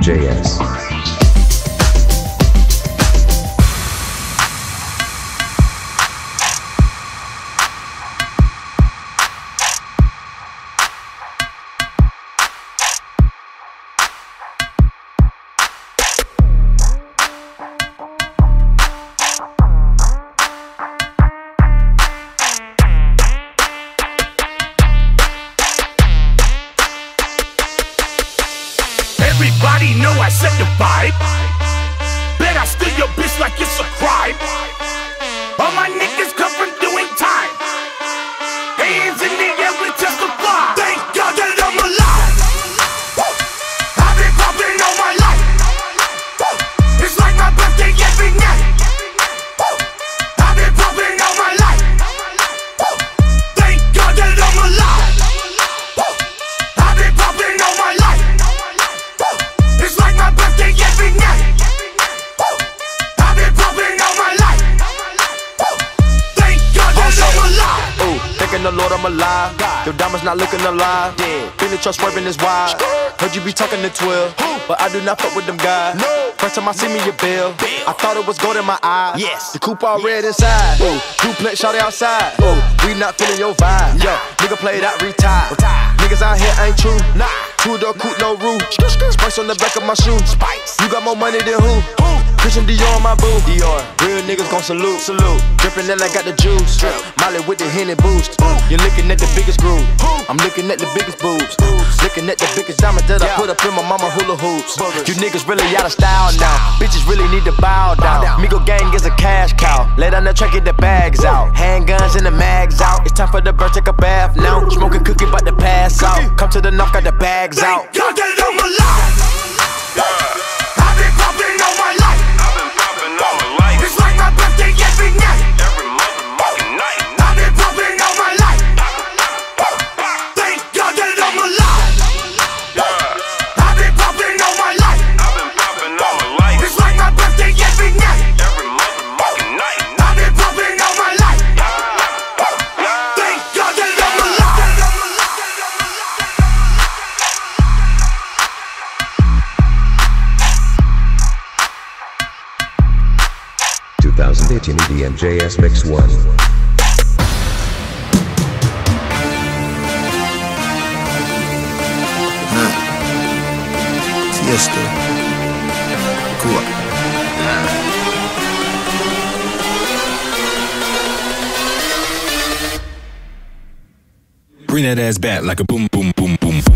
JS. Trust swerving is wide. Heard you be talking to 12, but I do not fuck with them guys. First time I see me a bill, I thought it was gold in my eyes. Yes, the coupe all red inside. Ooh, duplex shot outside. Ooh, we not feeling your vibe. Yo, nigga played out, retired. Niggas out here ain't true. Nah, two door coupe, no roof. Spice on the back of my shoe. Spice. You got more money than who? Who? Christian Dior on my boo. Dior. Real niggas gon' salute. Salute. Drippin' that I got the juice. Drip. Molly with the Henny boost. You're looking at the biggest groove. I'm looking at the biggest boobs. Looking at the biggest diamond that I put up in my mama hula hoops. You niggas really out of style now. Bitches really need to bow down. Migo gang is a cash cow. Lay down the track, get the bags out. Handguns and the mags out. It's time for the bird, take a bath now. Smoking cookie, about to pass out. Come to the knock, got the bags out. Thank God that I'm alive. I've 2018 EDM JS Mix 1. Fiesta. Cuba. Bring that ass back like a boom, boom, boom, boom.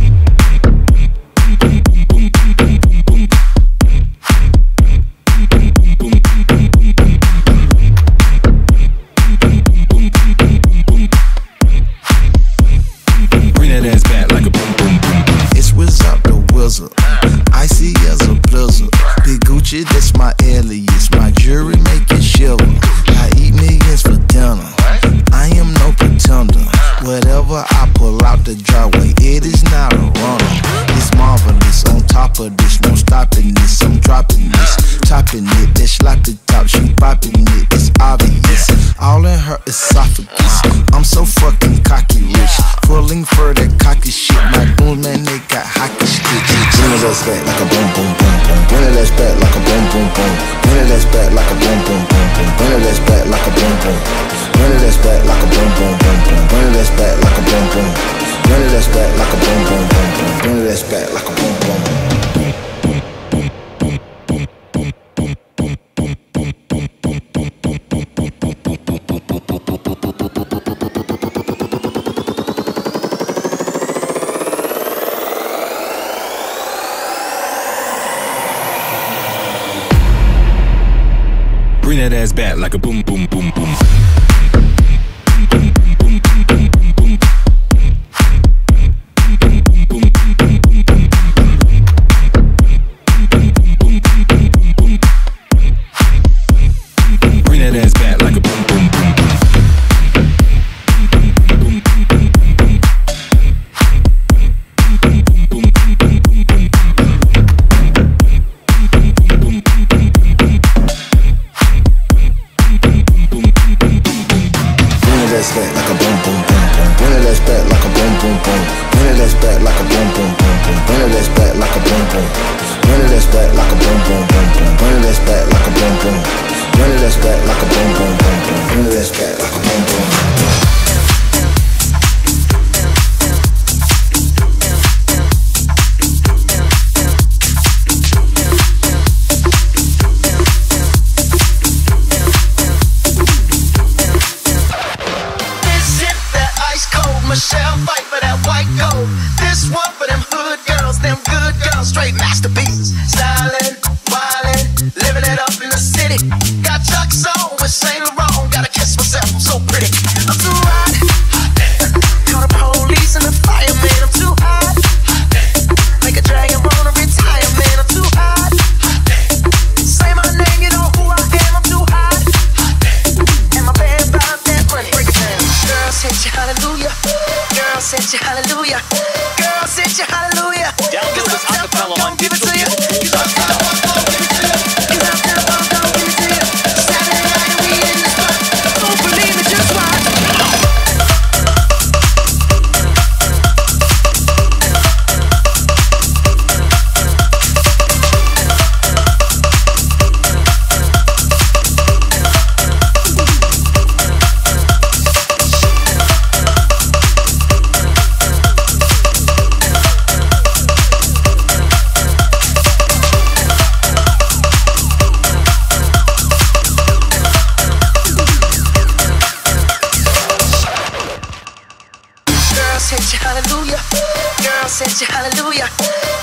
said you hallelujah.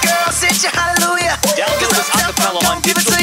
Girl said you hallelujah. Download this acapella on digital.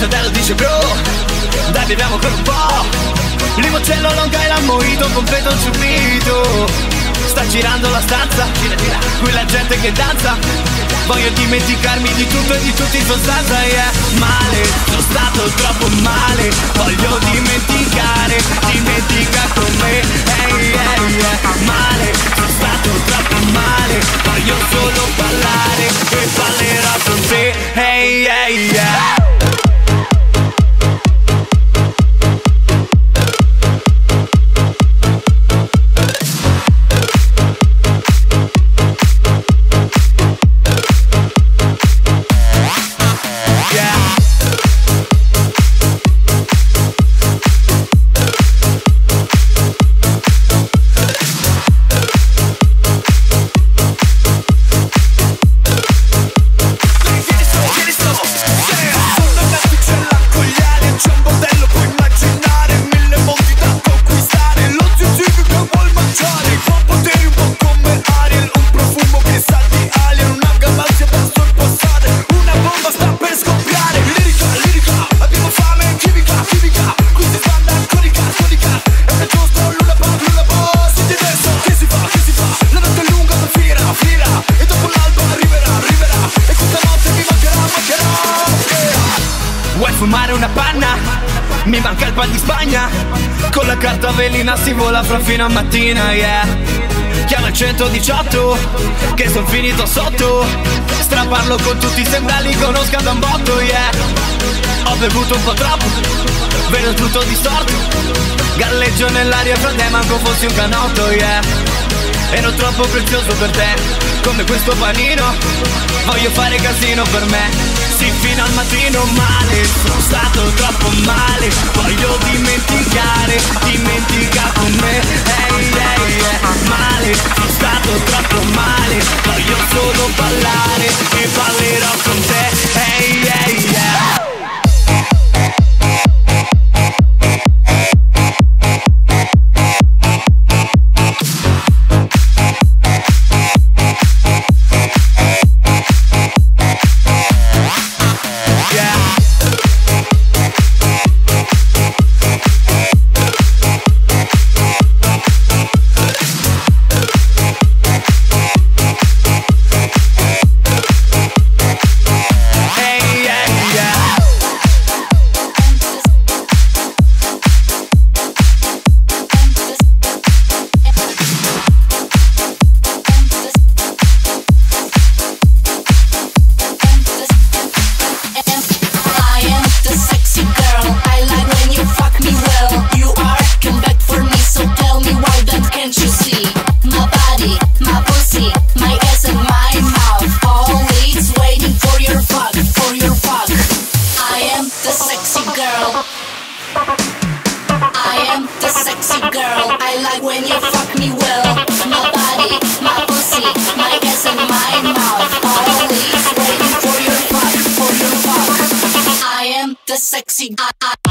fratello dice bro Dai beviamo per un po' Limoncello, longa e la mojito con pedo subito Sta girando la stanza Qui Quella gente che danza. Voglio dimenticarmi di tutto e di tutti in sostanza yeah. Male, sono stato troppo male. Voglio dimenticare, dimentica con me. Hey, hey, hey. Male, sono stato troppo male. Voglio solo parlare e parlerò con te. Hey, hey, yeah mattina si vola fra fino a mattina, yeah. Chiama il 118 che son finito sotto. Straparlo con tutti sembra li conosca da un botto, yeah. Ho bevuto un po' troppo, vedo tutto distorto. Galleggio nell'aria fra te manco fossi un canotto, yeah. E non troppo prezioso per te, come questo panino. Voglio fare casino per me. Sì, fino al mattino male Sono stato troppo male. Voglio dimenticare Dimentica con me. Ehi, ehi, eh, Male Sono stato troppo male. Voglio solo ballare E ballerò con te. Ehi, ehi, yeah. The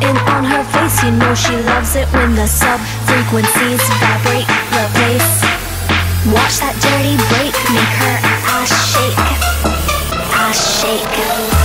written on her face. You know she loves it when the sub-frequencies vibrate the bass Watch that dirty break, make her ass shake. Ass shake.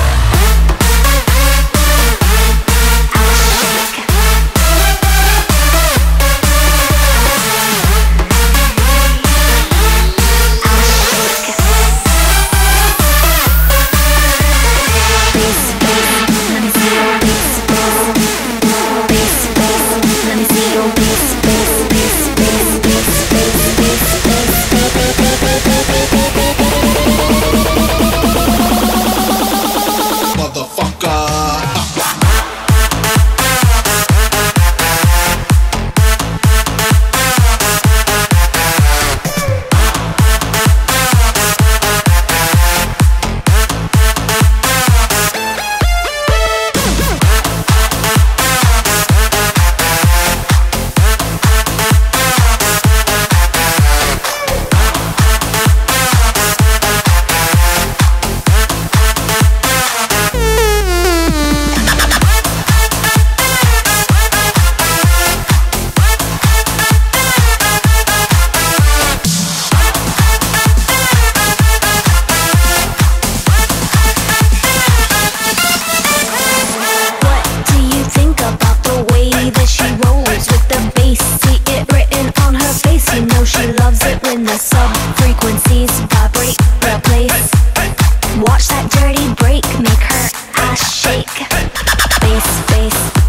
Face, face.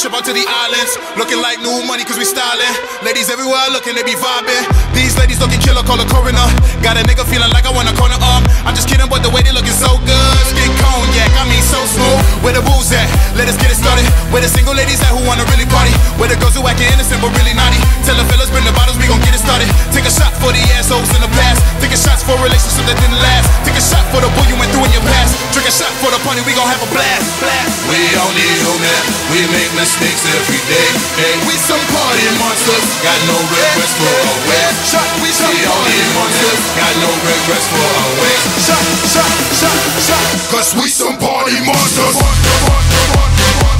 Trip out to the islands. Looking like new money cause we styling. Ladies everywhere looking, they be vibing. These ladies looking killer, call a coroner. Got a nigga feeling like I want a corner arm. I'm just kidding, but the way they looking so good. So smooth. Where the booze at? Let us get it started. Where the single ladies at who wanna really party? Where the girls who acting innocent but really naughty? Tell the fellas bring the bottles, we gon' get it started. Take a shot for the assholes in the past. Taking shots for relationships that didn't last. Take a shot for the bull you went through in your past. Drink a shot for the party, we gon' have a blast. blast. We only human, we make mistakes every day. Hey, we some party monsters, got no regrets for our ways. Shot, we shot, We only monsters, got no regrets for our ways. shot, shot, shot, shot. Cause we some party monsters. Party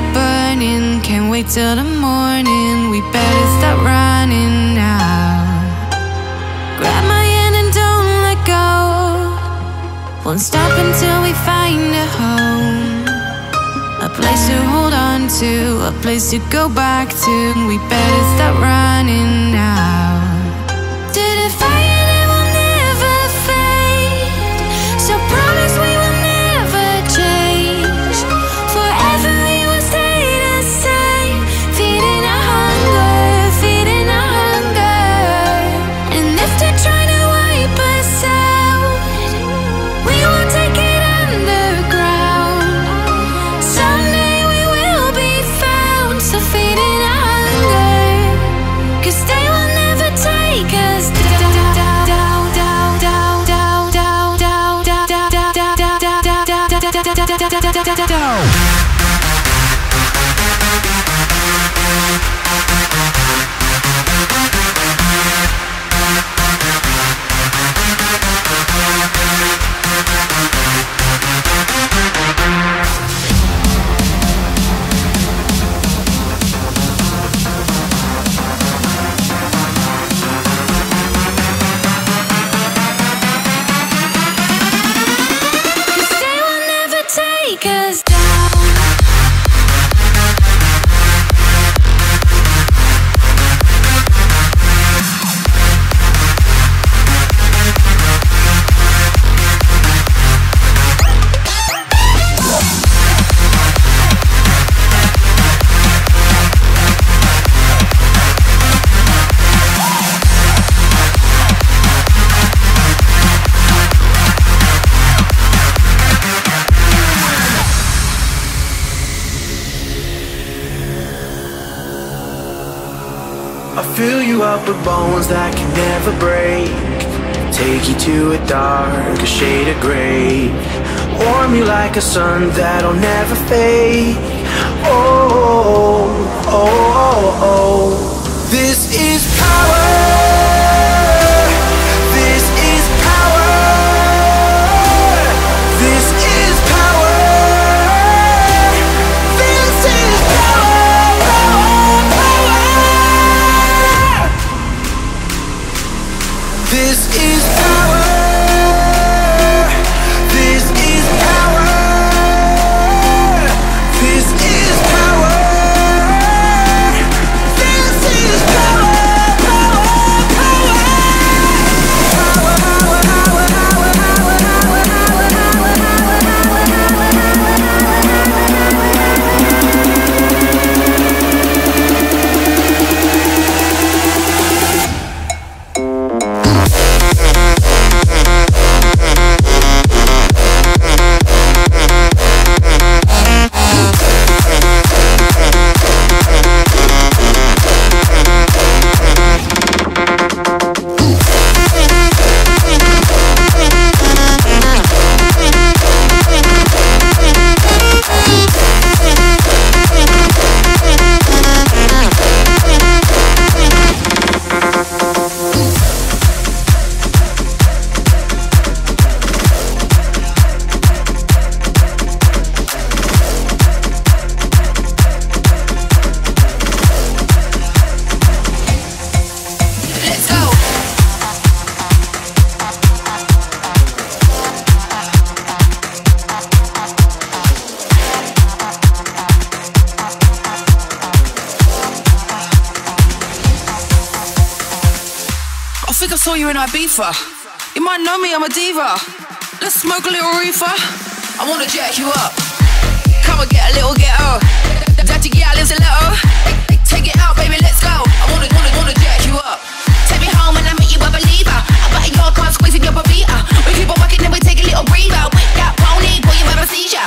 Are burning, can't wait till the morning. We better stop running now. Grab my hand and don't let go. Won't stop until we find a home. A place to hold on to, a place to go back to. We better stop running down, dark, a shade of gray. Warm you like a sun that'll never fade. Oh, oh, oh, oh. oh. This is power. You. You might know me, I'm a diva. Let's smoke a little reefer. I wanna jack you up. Come and get a little ghetto. Daddy gal lives a little. Take it out, baby, let's go. I wanna, wanna, wanna jack you up. Take me home and I make you a believer. I bet your car squeezing your burrito. We keep on working and we take a little breather. With that pony, boy, you have a seizure.